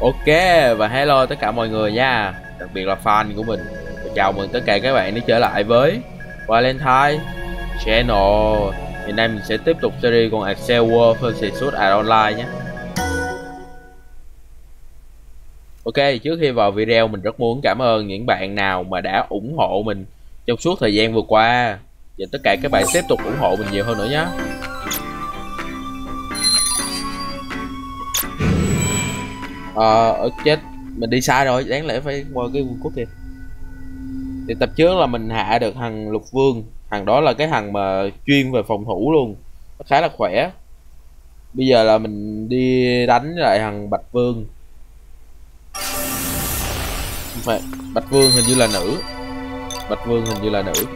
Ok, và hello tất cả mọi người nha. Đặc biệt là fan của mình. Và Chào mừng tất cả các bạn đã trở lại với Valentine Channel. Hiện nay mình sẽ tiếp tục series con Excel World vs Sword Art Online nhé. Ok, trước khi vào video mình rất muốn cảm ơn những bạn nào mà đã ủng hộ mình trong suốt thời gian vừa qua. Và tất cả các bạn tiếp tục ủng hộ mình nhiều hơn nữa nhé. Ờ, ở chết. Mình đi sai rồi, đáng lẽ phải qua cái vương quốc kia. Thì tập trước là mình hạ được thằng Lục Vương. Thằng đó là cái thằng mà chuyên về phòng thủ luôn. Nó khá là khỏe. Bây giờ là mình đi đánh lại thằng Bạch Vương. Không phải, Bạch Vương hình như là nữ. Bạch Vương hình như là nữ.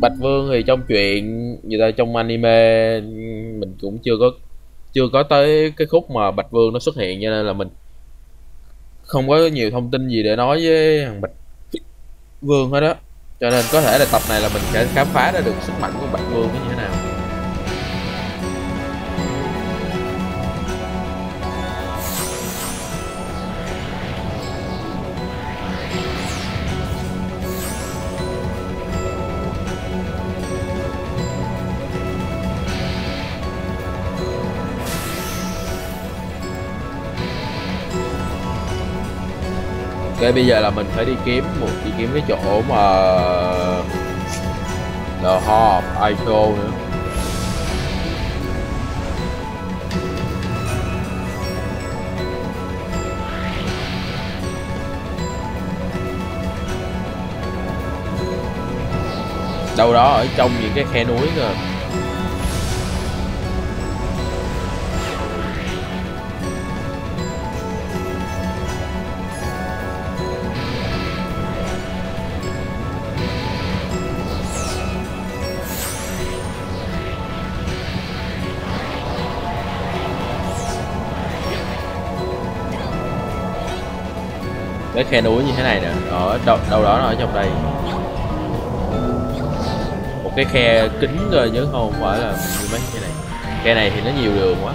Bạch Vương thì trong chuyện người ta trong anime, mình cũng chưa có chưa có tới cái khúc mà Bạch Vương nó xuất hiện, cho nên là mình không có nhiều thông tin gì để nói với thằng Bạch Vương hết đó cho nên có thể là tập này là mình sẽ khám phá ra được sức mạnh của Bạch Vương như thế nào. Ok, bây giờ là mình phải đi kiếm một đi kiếm cái chỗ mà The Hall of Aito nữa. Đâu đó ở trong những cái khe núi cơ. Cái khe núi như thế này nè. Ở đâu, đâu đó nó ở trong đây. Một cái khe kính rồi nhớ không? Phải là như mấy cái này. Khe này thì nó nhiều đường quá.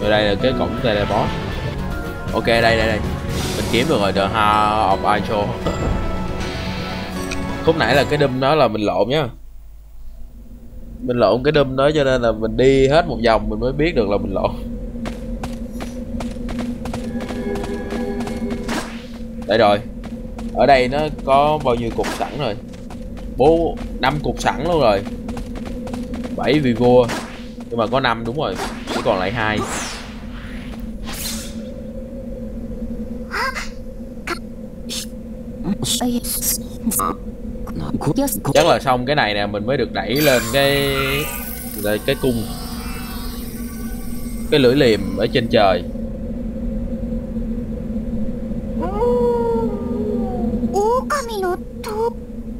Rồi đây là cái cổng teleport. Ok đây đây đây. Mình kiếm được rồi the Heart of Aicho khúc nãy là cái đâm đó là mình lộn nhá mình lộn, cái đâm đó cho nên là mình đi hết một vòng mình mới biết được là mình lộn. Đây rồi. Ở đây nó có bao nhiêu cục sẵn rồi? Bố, năm cục sẵn luôn rồi. Bảy vì vua nhưng mà có năm đúng rồi, chỉ còn lại hai chắc là xong cái này nè mình mới được đẩy lên cái cái cung. Cái lưỡi liềm ở trên trời.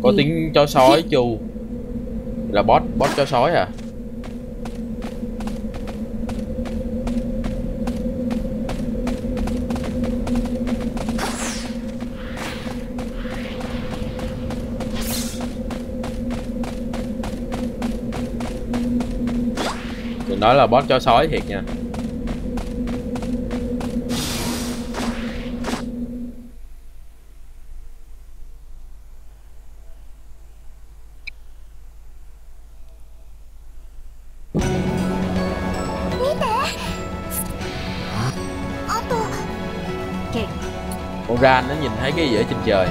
Có tiếng chó sói chu. Là boss boss chó sói à Nói là boss chó sói thiệt nha. Con ran nó nhìn thấy cái gì ở trên trời?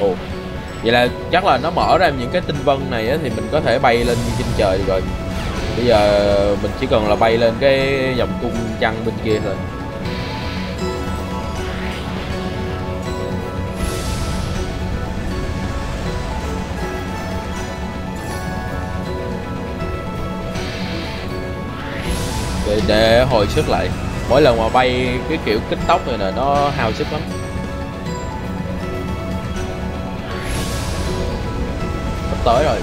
Ồ vậy là chắc là nó mở ra những cái tinh vân này á, thì mình có thể bay lên trên trời rồi. Bây giờ mình chỉ cần là bay lên cái vòng cung trăng bên kia thôi. Để, để hồi sức lại. Mỗi lần mà bay cái kiểu kích tốc này là nó hao sức lắm. tới rồi.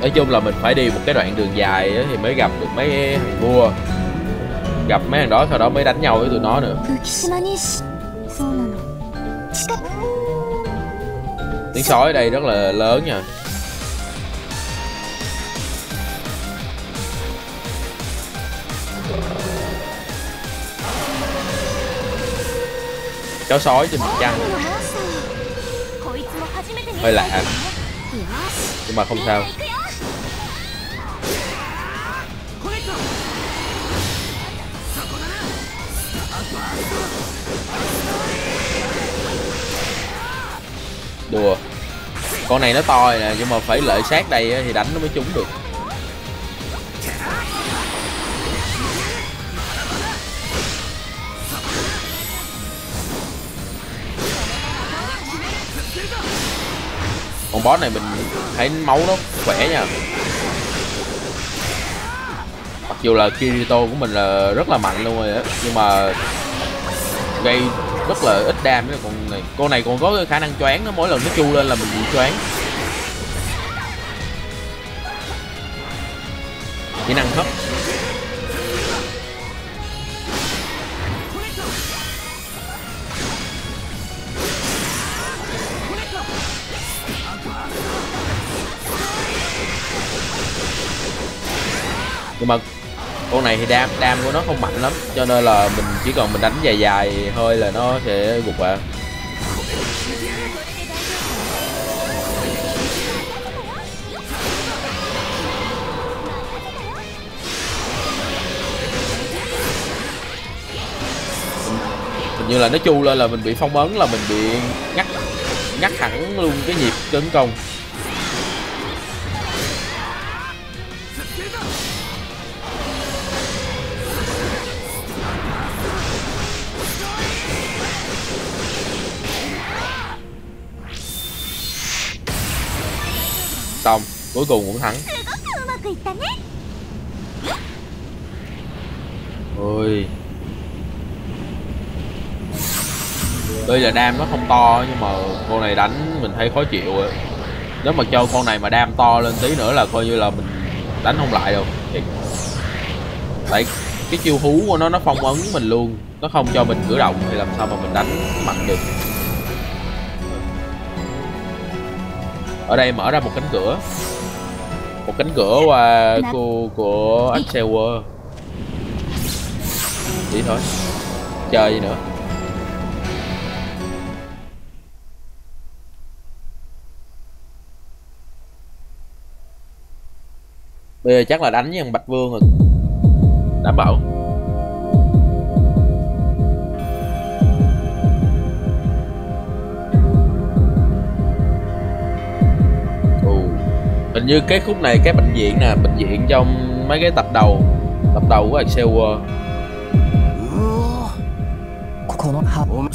Nói chung là mình phải đi một cái đoạn đường dài thì mới gặp được mấy thằng vua gặp mấy thằng đó, sau đó mới đánh nhau với tụi nó nữa. Tiếng sói ở đây rất là lớn nha. Chó sói trên mặt trăng. Hơi lạ. Nhưng mà không sao. Đùa. Con này nó to rồi nè, nhưng mà phải lợi sát đây thì đánh nó mới trúng được. Con boss này mình thấy máu nó khỏe nha. Mặc dù là Kirito của mình là rất là mạnh luôn rồi á, nhưng mà gây rất là ít đam. Với con này con này còn có khả năng choáng nó mỗi lần nó chu lên là mình bị choáng. Kỹ năng thấp nhưng mà con này thì đam đam của nó không mạnh lắm, cho nên là mình chỉ cần mình đánh dài dài hơi là nó sẽ gục à hình như là nó chu lên là mình bị phong ấn, là mình bị ngắt ngắt hẳn luôn cái nhịp tấn công. Xong cuối cùng cũng thắng. Ôi. Đây là đam nó không to nhưng mà con này đánh mình thấy khó chịu rồi. Nếu mà cho con này mà đam to lên tí nữa là coi như là mình đánh không lại đâu. Tại cái chiêu hú của nó nó phong ấn mình luôn. Nó không cho mình cử động thì làm sao mà mình đánh mạnh được ở đây mở ra một cánh cửa. Một cánh cửa qua cô của Axel World đi thôi. Chơi gì nữa? Bây giờ chắc là đánh với thằng bạch vương rồi. Đảm bảo hình như cái khúc này cái bệnh viện nè bệnh viện trong mấy cái tập đầu tập đầu của Excel World この葉を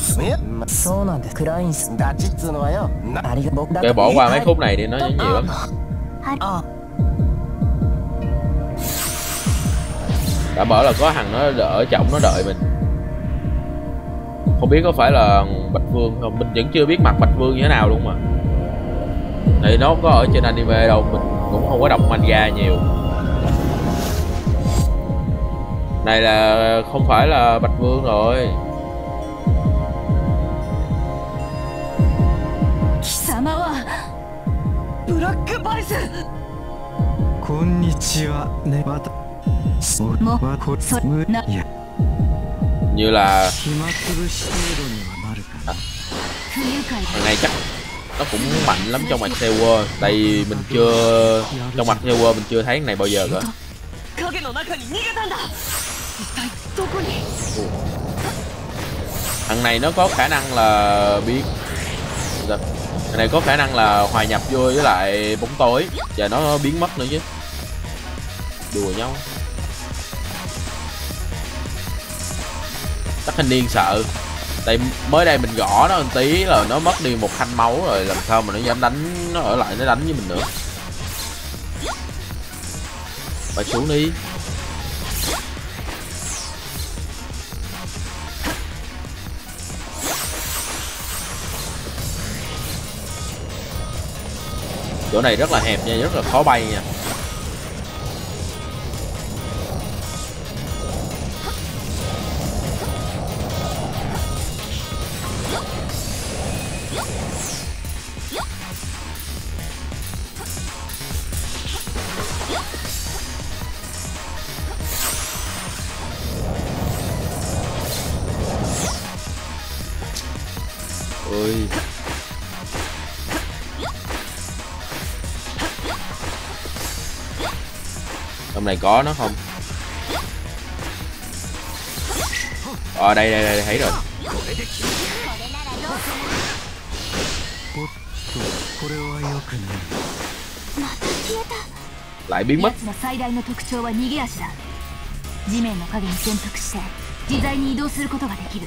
そうなんです暗いんすガチっつうのはよありが僕だ bỏ qua mấy khúc này đi nó nhớ nhiều lắm đã mở là có thằng nó đỡ trọng nó đợi mình không biết có phải là bạch vương không mình vẫn chưa biết mặt bạch vương như thế nào luôn mà tại nó có ở trên anime đâu mình cũng không có đọc manga nhiều. Này là không phải là bạch vương rồi. Như là à. này chắc nó cũng mạnh lắm trong mặt Sewer tại vì mình chưa trong mặt Sewer mình chưa thấy cái này bao giờ cả thằng này nó có khả năng là biết thằng này có khả năng là hòa nhập vô với lại bóng tối. Và nó biến mất nữa chứ. Đùa nhau. Chắc thanh niên sợ tại mới đây mình gõ nó một tí là nó mất đi một thanh máu rồi, làm sao mà nó dám đánh nó ở lại, nó đánh với mình nữa phải xuống đi. Chỗ này rất là hẹp nha, rất là khó bay nha. ôi trong này có nó không ờ đây đây đây thấy rồi おっとこれは良くない lại biến mất 奴の最大の特徴は逃げ足だ地面の影に潜伏して自在に移動することができる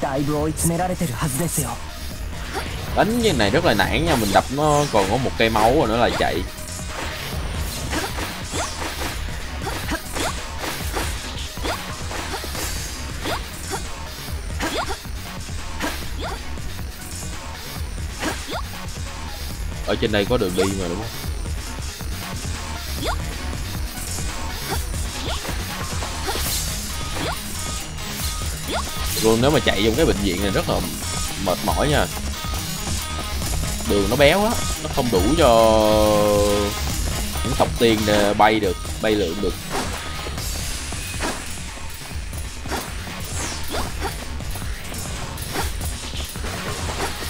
だでもだいぶ追い詰められてるはずですよ đánh như này rất là nản nha mình đập nó còn có một cây máu rồi nữa là chạy ở trên đây có đường đi mà đúng không Luôn nếu mà chạy trong cái bệnh viện này rất là mệt mỏi nha. Đường nó béo á, nó không đủ cho những tộc tiền bay được, bay lượn được.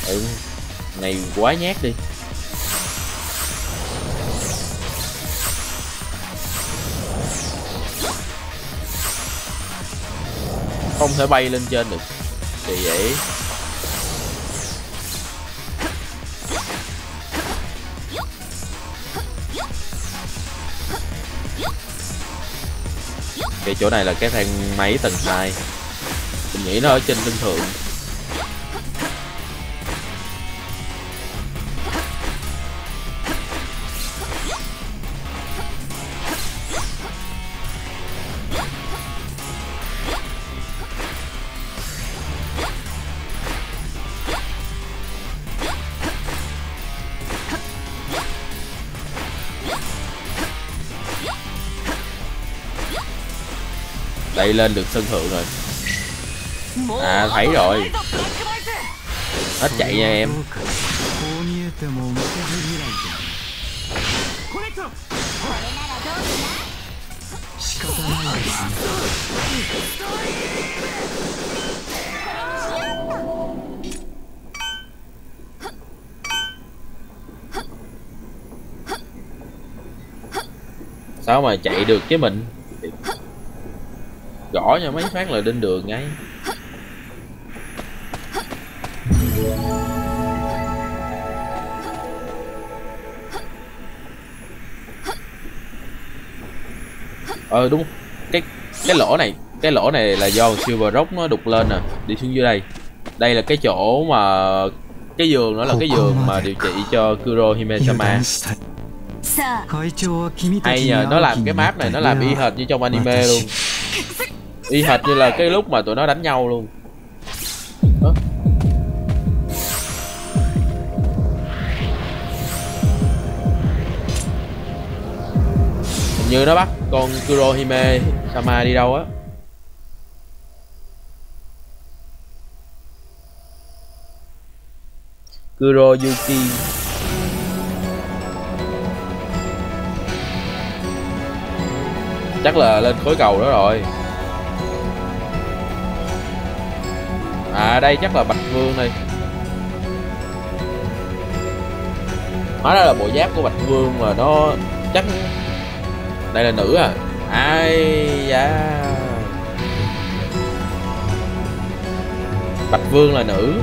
Ừ này quá nhát đi. Không thể bay lên trên được. Thì vậy. Cái chỗ này là cái thang máy tầng 2 mình nghĩ nó ở trên sân thượng. chạy lên được sân thượng rồi. À thấy rồi. Hết chạy nha em. Sao mà chạy được với mình? gõ cho mấy phát là lên đường ngay. Ờ đúng. Cái cái lỗ này cái lỗ này là do silver rock nó đục lên nè. Đi xuống dưới đây. Đây là cái chỗ mà cái giường đó là cái giường mà điều trị cho kuro himeshima. Hay nhờ nó làm cái map này nó làm y hệt như trong anime luôn y hệt như là cái lúc mà tụi nó đánh nhau luôn. Ơ? Hình như nó bắt con Kurohime Sama đi đâu á. Kuroyuki. Chắc là lên khối cầu đó rồi. à đây chắc là bạch vương đây. Nói ra là bộ giáp của bạch vương mà nó chắc đây là nữ à? Ai da. Bạch vương là nữ.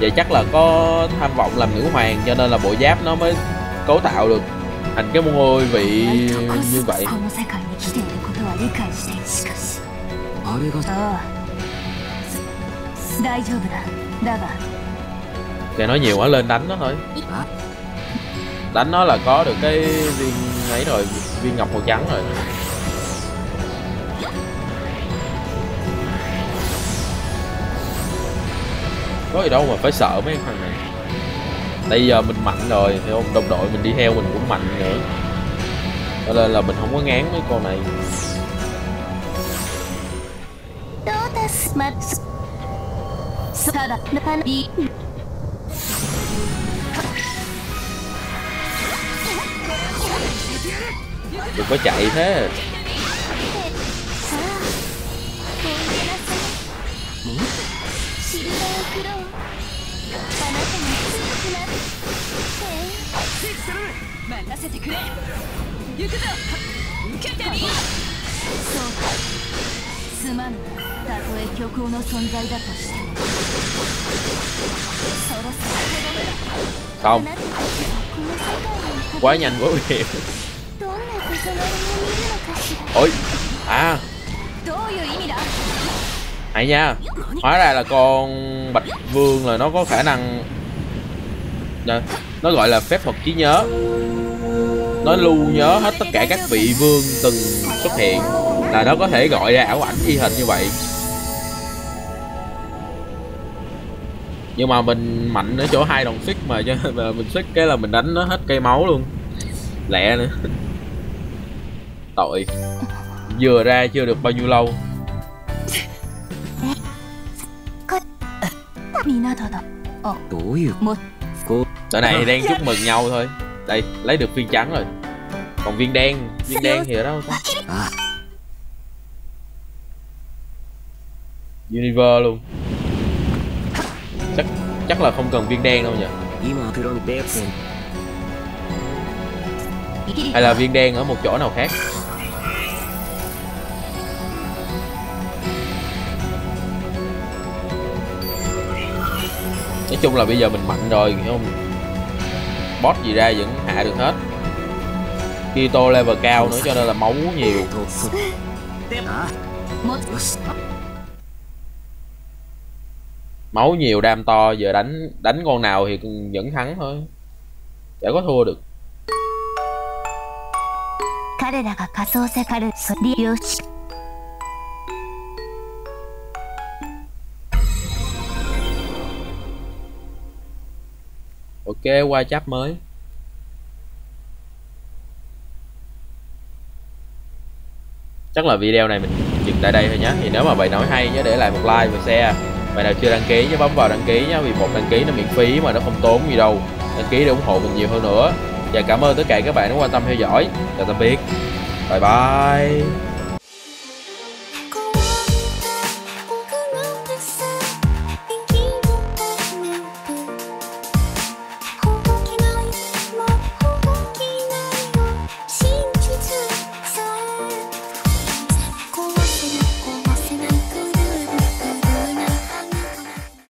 Vậy chắc là có tham vọng làm nữ hoàng cho nên là bộ giáp nó mới cấu tạo được thành cái ngôi vị như vậy. Ờ. Ờ. Để nói nhiều quá lên đánh nó thôi. Đánh nó là có được cái viên ấy rồi Viên ngọc màu trắng rồi. Có gì đâu mà phải sợ mấy thằng này. Bây giờ mình mạnh rồi thì không đồng đội mình đi theo mình cũng mạnh nữa. Cho nên là mình không có ngán mấy con này. さらなび đừng có chạy thế. すまんたとえ虚空の存在だとしても xong Quá nhanh quá nguy hiểm Ôi. À. Hay nha. Hóa ra là con Bạch Vương là nó có khả năng dạ. Nó gọi là phép thuật trí nhớ. Nó lưu nhớ hết tất cả các vị vương từng xuất hiện Là nó có thể gọi ra ảo ảnh y hình như vậy. nhưng mà mình mạnh ở chỗ hai đồng xích mà cho mình xích cái là mình đánh nó hết cây máu luôn. Lẹ nữa. Tội. Vừa ra chưa được bao nhiêu lâu. Tụi này đang chúc mừng nhau thôi. Đây, lấy được viên trắng rồi. Còn viên đen, viên đen thì ở đâu ta? À. Univer luôn chắc là không cần viên đen đâu nhỉ? Ừ. Hay là viên đen ở một chỗ nào khác? Nói chung là bây giờ mình mạnh rồi hiểu không? Boss gì ra vẫn hạ được hết. Kito level cao nữa cho nên là máu nhiều máu nhiều đam to giờ đánh đánh con nào thì vẫn thắng thôi. Chả có thua được. Ok qua chap mới. Chắc là video này mình dừng tại đây thôi nhé thì nếu mà bài nói hay nhớ để lại một like và share. Bạn nào chưa đăng ký nhớ bấm vào đăng ký nhé Vì một đăng ký nó miễn phí mà nó không tốn gì đâu. Đăng ký để ủng hộ mình nhiều hơn nữa. Và cảm ơn tất cả các bạn đã quan tâm theo dõi. Chào tạm biệt. Bye bye.